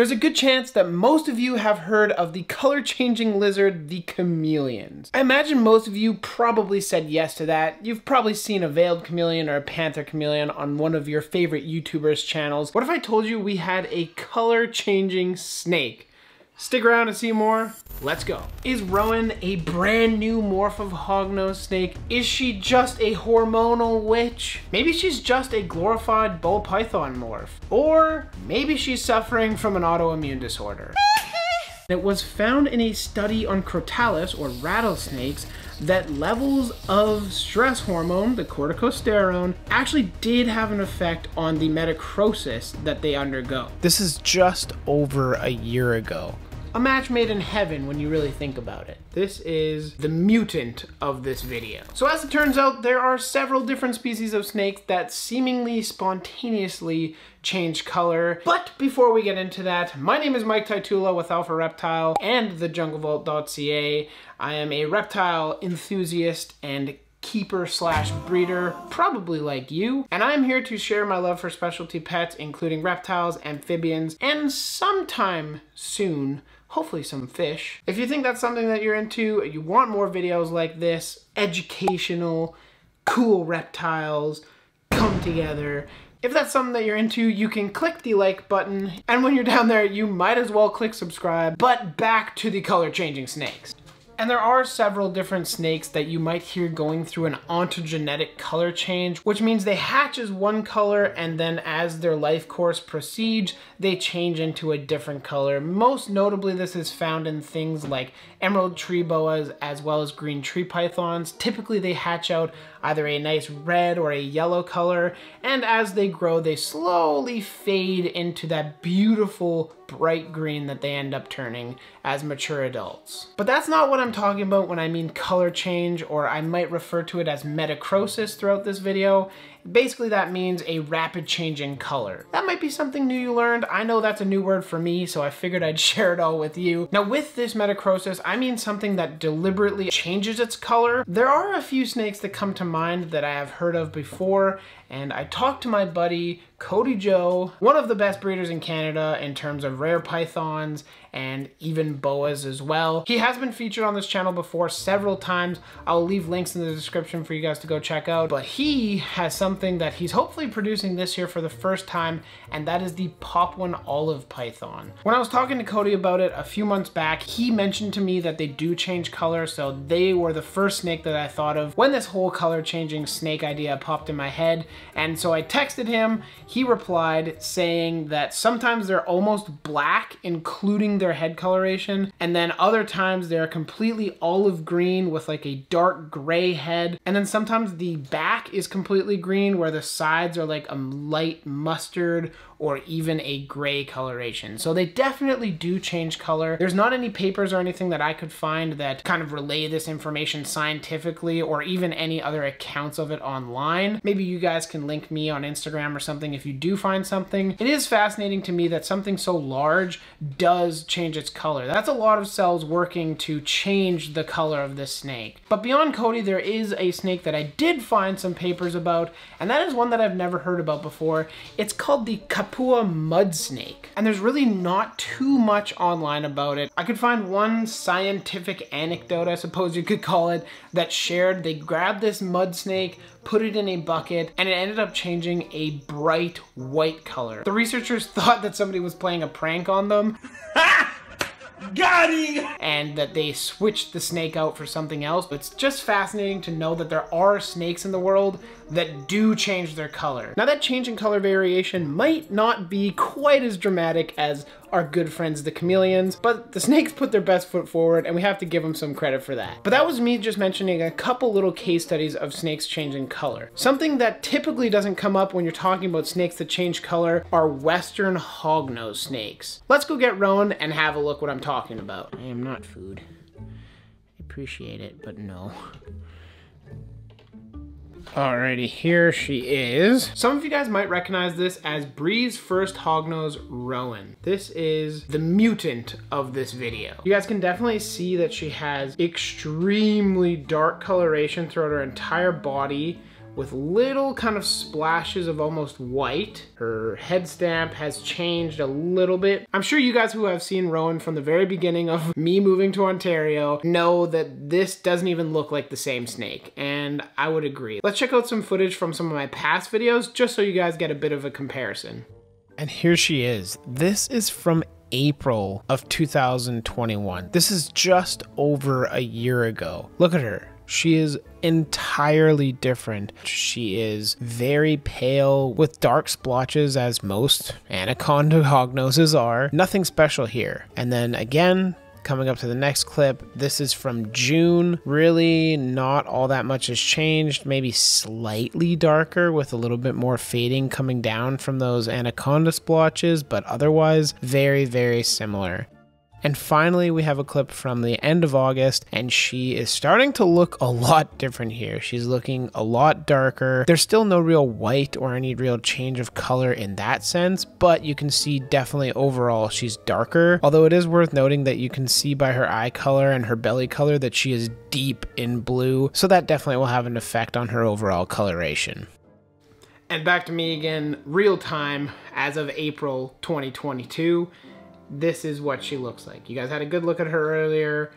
There's a good chance that most of you have heard of the color changing lizard, the chameleons. I imagine most of you probably said yes to that. You've probably seen a veiled chameleon or a panther chameleon on one of your favorite YouTubers channels. What if I told you we had a color changing snake? Stick around to see more. Let's go. Is Rowan a brand new morph of hognose snake? Is she just a hormonal witch? Maybe she's just a glorified ball python morph. Or maybe she's suffering from an autoimmune disorder. It was found in a study on crotalus, or rattlesnakes, that levels of stress hormone, the corticosterone, actually did have an effect on the metachrosis that they undergo. This is just over a year ago a match made in heaven when you really think about it. This is the mutant of this video. So as it turns out, there are several different species of snakes that seemingly spontaneously change color. But before we get into that, my name is Mike Tytula with Alpha Reptile and thejunglevault.ca. I am a reptile enthusiast and keeper slash breeder, probably like you. And I'm here to share my love for specialty pets, including reptiles, amphibians, and sometime soon, hopefully some fish. If you think that's something that you're into, you want more videos like this, educational, cool reptiles, come together, if that's something that you're into, you can click the like button, and when you're down there, you might as well click subscribe, but back to the color changing snakes. And there are several different snakes that you might hear going through an ontogenetic color change, which means they hatch as one color and then as their life course proceeds, they change into a different color. Most notably, this is found in things like emerald tree boas as well as green tree pythons. Typically, they hatch out either a nice red or a yellow color, and as they grow, they slowly fade into that beautiful bright green that they end up turning as mature adults. But that's not what I'm talking about when I mean color change, or I might refer to it as metachrosis throughout this video. Basically that means a rapid change in color. That might be something new you learned. I know that's a new word for me, so I figured I'd share it all with you. Now with this metachrosis, I mean something that deliberately changes its color. There are a few snakes that come to mind that I have heard of before, and I talked to my buddy Cody Joe, one of the best breeders in Canada in terms of rare pythons and even boas as well. He has been featured on this channel before several times. I'll leave links in the description for you guys to go check out, but he has something that he's hopefully producing this year for the first time, and that is the Pop One olive python. When I was talking to Cody about it a few months back, he mentioned to me that they do change color, so they were the first snake that I thought of when this whole color changing snake idea popped in my head, and so I texted him, he replied saying that sometimes they're almost black, including their head coloration, and then other times they're completely olive green with like a dark gray head, and then sometimes the back is completely green where the sides are like a light mustard or even a gray coloration. So they definitely do change color. There's not any papers or anything that I could find that kind of relay this information scientifically or even any other accounts of it online. Maybe you guys can link me on Instagram or something if you do find something. It is fascinating to me that something so large does change its color. That's a lot of cells working to change the color of this snake. But beyond Cody, there is a snake that I did find some papers about, and that is one that I've never heard about before. It's called the Kapuas mud snake. And there's really not too much online about it. I could find one scientific anecdote, I suppose you could call it, that shared they grabbed this mud snake, put it in a bucket, and it ended up changing a bright white color. The researchers thought that somebody was playing a prank on them. Got him! And that they switched the snake out for something else. It's just fascinating to know that there are snakes in the world that do change their color. Now that change in color variation might not be quite as dramatic as our good friends the chameleons, but the snakes put their best foot forward and we have to give them some credit for that. But that was me just mentioning a couple little case studies of snakes changing color. Something that typically doesn't come up when you're talking about snakes that change color are western hognose snakes. Let's go get Rowan and have a look what I'm talking about. I am not food. I appreciate it, but no. Alrighty, here she is. Some of you guys might recognize this as Bree's first hognose Rowan. This is the mutant of this video. You guys can definitely see that she has extremely dark coloration throughout her entire body with little kind of splashes of almost white. Her head stamp has changed a little bit. I'm sure you guys who have seen Rowan from the very beginning of me moving to Ontario know that this doesn't even look like the same snake, and I would agree. Let's check out some footage from some of my past videos just so you guys get a bit of a comparison. And here she is. This is from April of 2021. This is just over a year ago. Look at her. She is entirely different. She is very pale with dark splotches as most anaconda hognoses are. Nothing special here. And then again, coming up to the next clip. This is from June. Really, not all that much has changed. Maybe slightly darker with a little bit more fading coming down from those anaconda splotches, but otherwise, very, very similar. And finally, we have a clip from the end of August, and she is starting to look a lot different here. She's looking a lot darker. There's still no real white or any real change of color in that sense, but you can see definitely overall she's darker. Although it is worth noting that you can see by her eye color and her belly color that she is deep in blue, so that definitely will have an effect on her overall coloration. And back to me again, real time as of April 2022 this is what she looks like. You guys had a good look at her earlier,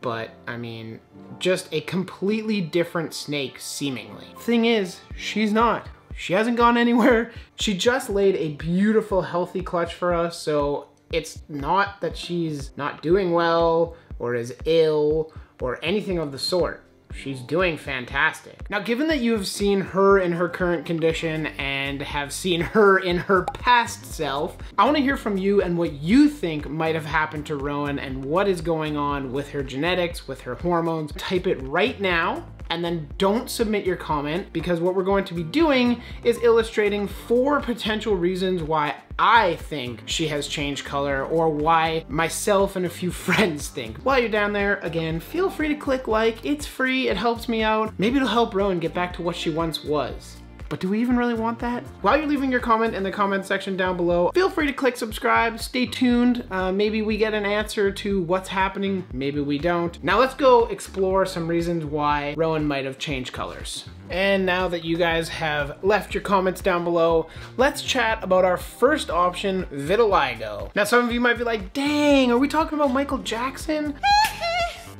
but I mean, just a completely different snake, seemingly. Thing is, she's not. She hasn't gone anywhere. She just laid a beautiful, healthy clutch for us, so it's not that she's not doing well or is ill or anything of the sort she's doing fantastic. Now, given that you have seen her in her current condition and have seen her in her past self, I wanna hear from you and what you think might have happened to Rowan and what is going on with her genetics, with her hormones. Type it right now and then don't submit your comment because what we're going to be doing is illustrating four potential reasons why I think she has changed color or why myself and a few friends think. While you're down there, again, feel free to click like, it's free, it helps me out. Maybe it'll help Rowan get back to what she once was. But do we even really want that? While you're leaving your comment in the comment section down below, feel free to click subscribe, stay tuned. Uh, maybe we get an answer to what's happening, maybe we don't. Now let's go explore some reasons why Rowan might have changed colors. And now that you guys have left your comments down below, let's chat about our first option, vitiligo. Now some of you might be like, dang, are we talking about Michael Jackson?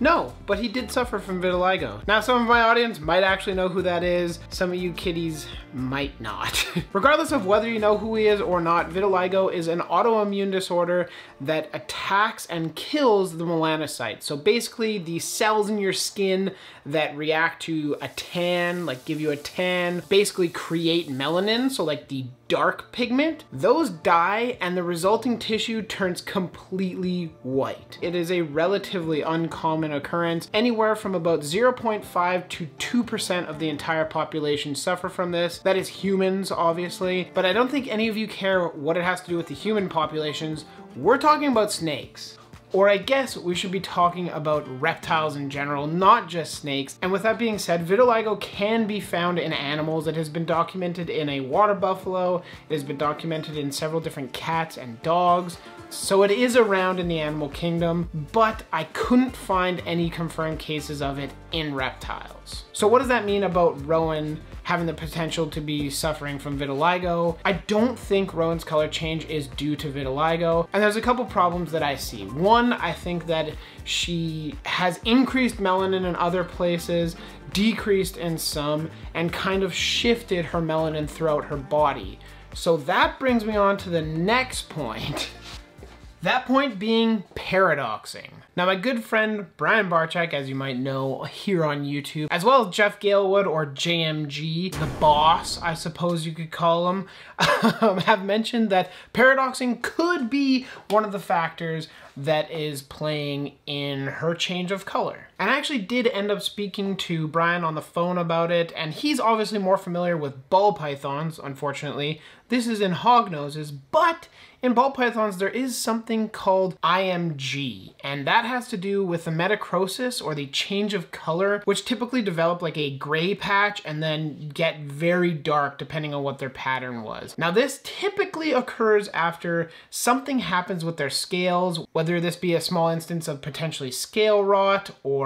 No, but he did suffer from vitiligo. Now some of my audience might actually know who that is. Some of you kiddies might not. Regardless of whether you know who he is or not, vitiligo is an autoimmune disorder that attacks and kills the melanocytes. So basically the cells in your skin that react to a tan, like give you a tan, basically create melanin, so like the dark pigment, those die and the resulting tissue turns completely white. It is a relatively uncommon occurrence. Anywhere from about 0.5 to 2% of the entire population suffer from this. That is humans, obviously, but I don't think any of you care what it has to do with the human populations. We're talking about snakes. Or I guess we should be talking about reptiles in general, not just snakes. And with that being said, vitiligo can be found in animals. It has been documented in a water buffalo. It has been documented in several different cats and dogs. So it is around in the animal kingdom, but I couldn't find any confirmed cases of it in reptiles. So what does that mean about Rowan having the potential to be suffering from vitiligo. I don't think Rowan's color change is due to vitiligo. And there's a couple problems that I see. One, I think that she has increased melanin in other places, decreased in some, and kind of shifted her melanin throughout her body. So that brings me on to the next point. That point being paradoxing. Now my good friend Brian Barczyk, as you might know here on YouTube, as well as Jeff Galewood or JMG, the boss, I suppose you could call him, um, have mentioned that paradoxing could be one of the factors that is playing in her change of color. And I actually did end up speaking to Brian on the phone about it, and he's obviously more familiar with ball pythons, unfortunately. This is in hognoses, but in ball pythons, there is something called IMG, and that has to do with the metachrosis or the change of color, which typically develop like a gray patch and then get very dark depending on what their pattern was. Now this typically occurs after something happens with their scales, whether this be a small instance of potentially scale rot or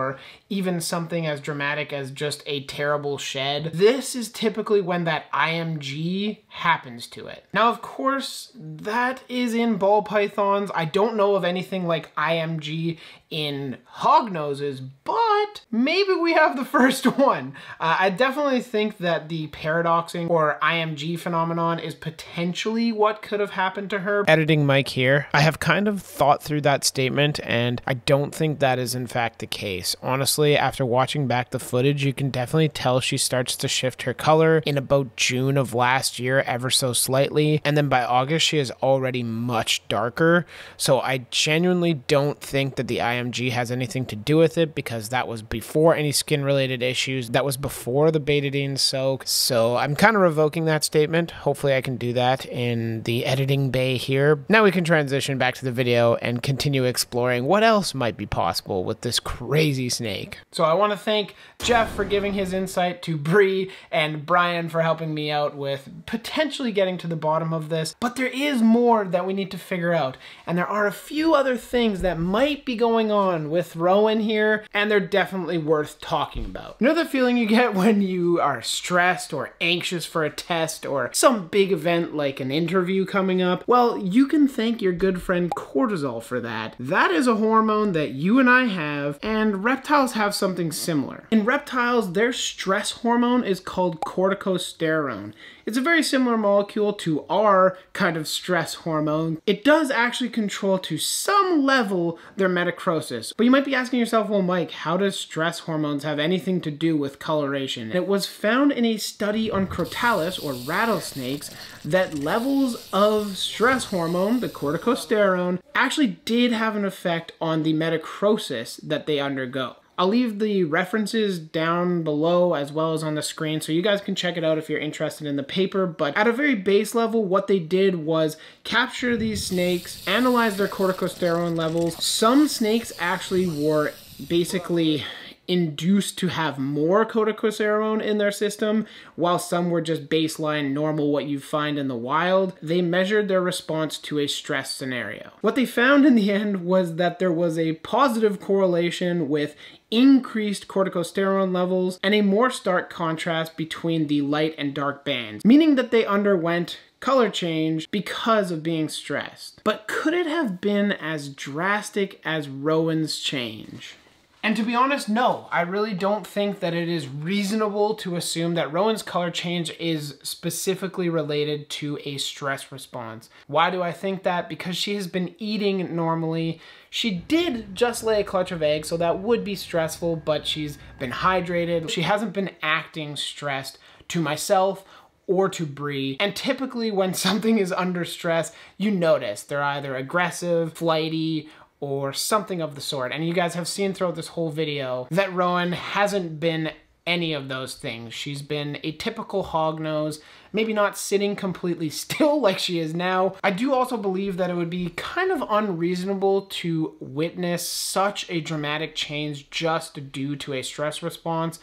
even something as dramatic as just a terrible shed. This is typically when that IMG happens to it. Now, of course, that is in ball pythons. I don't know of anything like IMG in hognoses, but maybe we have the first one. Uh, I definitely think that the paradoxing or IMG phenomenon is potentially what could have happened to her. Editing Mike here. I have kind of thought through that statement and I don't think that is in fact the case. Honestly, after watching back the footage, you can definitely tell she starts to shift her color in about June of last year ever so slightly. And then by August, she is already much darker. So I genuinely don't think that the IMG has anything to do with it because that was before any skin related issues. That was before the betadine soak. So I'm kind of revoking that statement. Hopefully I can do that in the editing bay here. Now we can transition back to the video and continue exploring what else might be possible with this crazy snake. So I want to thank Jeff for giving his insight to Bree and Brian for helping me out with potentially getting to the bottom of this. But there is more that we need to figure out. And there are a few other things that might be going on with Rowan here, and they're definitely worth talking about. You know the feeling you get when you are stressed or anxious for a test or some big event like an interview coming up? Well, you can thank your good friend cortisol for that. That is a hormone that you and I have, and reptiles have something similar. In reptiles, their stress hormone is called corticosterone. It's a very similar molecule to our kind of stress hormone. It does actually control to some level their metachrosis. But you might be asking yourself, well, Mike, how does stress hormones have anything to do with coloration? It was found in a study on crotalus or rattlesnakes that levels of stress hormone, the corticosterone, actually did have an effect on the metachrosis that they undergo. I'll leave the references down below as well as on the screen so you guys can check it out if you're interested in the paper. But at a very base level, what they did was capture these snakes, analyze their corticosterone levels. Some snakes actually were basically induced to have more corticosterone in their system, while some were just baseline normal what you find in the wild. They measured their response to a stress scenario. What they found in the end was that there was a positive correlation with increased corticosterone levels and a more stark contrast between the light and dark bands, meaning that they underwent color change because of being stressed. But could it have been as drastic as Rowan's change? And to be honest, no, I really don't think that it is reasonable to assume that Rowan's color change is specifically related to a stress response. Why do I think that? Because she has been eating normally. She did just lay a clutch of eggs, so that would be stressful, but she's been hydrated. She hasn't been acting stressed to myself or to Bree. And typically when something is under stress, you notice they're either aggressive, flighty, or something of the sort. And you guys have seen throughout this whole video that Rowan hasn't been any of those things. She's been a typical hognose, maybe not sitting completely still like she is now. I do also believe that it would be kind of unreasonable to witness such a dramatic change just due to a stress response.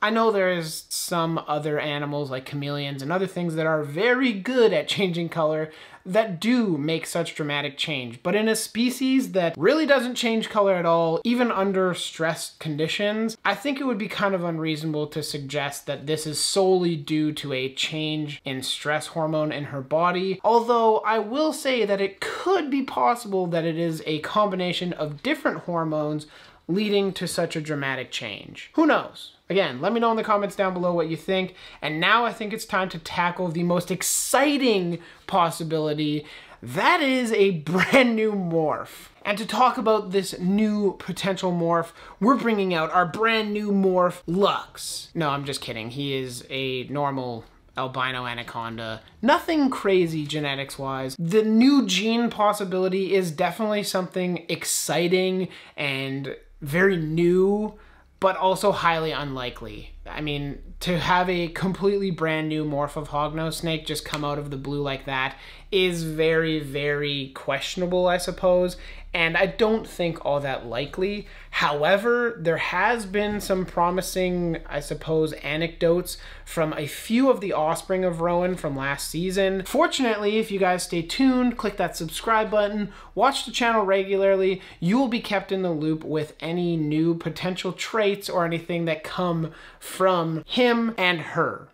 I know there's some other animals like chameleons and other things that are very good at changing color that do make such dramatic change. But in a species that really doesn't change color at all, even under stressed conditions, I think it would be kind of unreasonable to suggest that this is solely due to a change in stress hormone in her body. Although I will say that it could be possible that it is a combination of different hormones leading to such a dramatic change. Who knows? Again, let me know in the comments down below what you think. And now I think it's time to tackle the most exciting possibility. That is a brand new morph. And to talk about this new potential morph, we're bringing out our brand new morph, Lux. No, I'm just kidding. He is a normal albino anaconda. Nothing crazy genetics wise. The new gene possibility is definitely something exciting and very new but also highly unlikely. I mean, to have a completely brand new morph of Hognose Snake just come out of the blue like that is very, very questionable, I suppose and I don't think all that likely. However, there has been some promising, I suppose, anecdotes from a few of the offspring of Rowan from last season. Fortunately, if you guys stay tuned, click that subscribe button, watch the channel regularly, you will be kept in the loop with any new potential traits or anything that come from him and her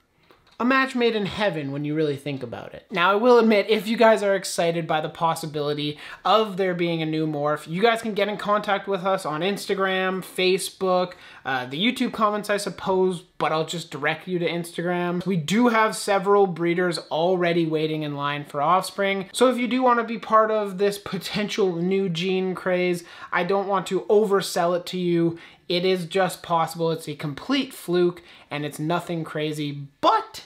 a match made in heaven when you really think about it. Now, I will admit, if you guys are excited by the possibility of there being a new morph, you guys can get in contact with us on Instagram, Facebook, uh, the YouTube comments, I suppose, but I'll just direct you to Instagram. We do have several breeders already waiting in line for offspring. So if you do want to be part of this potential new gene craze, I don't want to oversell it to you. It is just possible. It's a complete fluke and it's nothing crazy, but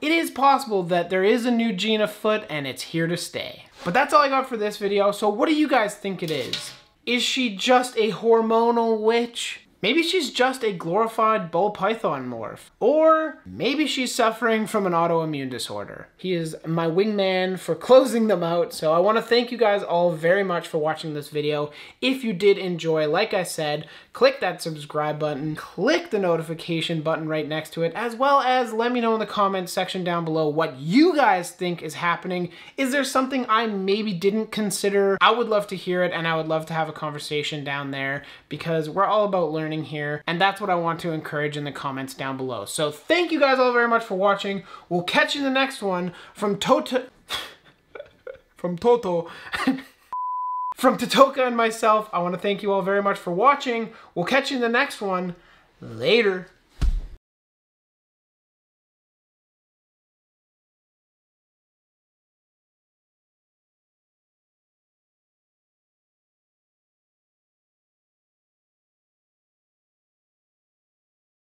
it is possible that there is a new gene afoot and it's here to stay. But that's all I got for this video. So what do you guys think it is? Is she just a hormonal witch? Maybe she's just a glorified ball python morph. Or maybe she's suffering from an autoimmune disorder. He is my wingman for closing them out. So I want to thank you guys all very much for watching this video. If you did enjoy, like I said, click that subscribe button, click the notification button right next to it, as well as let me know in the comments section down below what you guys think is happening. Is there something I maybe didn't consider? I would love to hear it and I would love to have a conversation down there because we're all about learning here and that's what I want to encourage in the comments down below. So thank you guys all very much for watching. We'll catch you in the next one from Toto... from Toto... From Totoka and myself, I want to thank you all very much for watching. We'll catch you in the next one. Later.